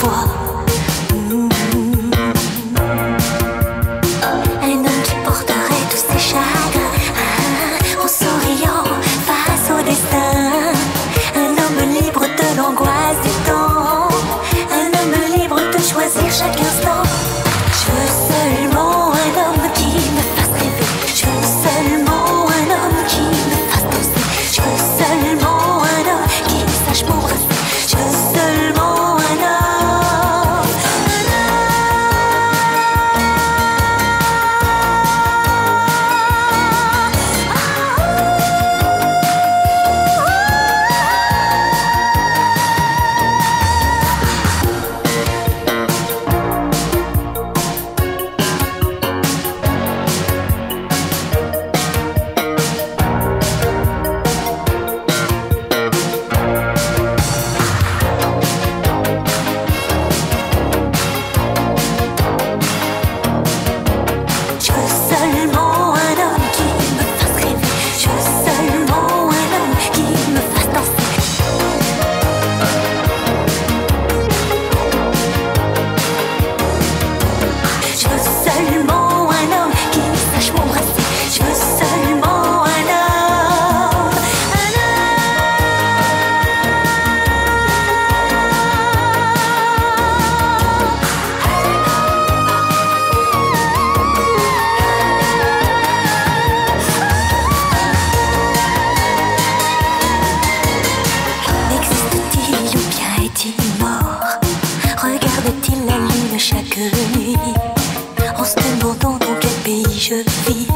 佛。Je veux je vis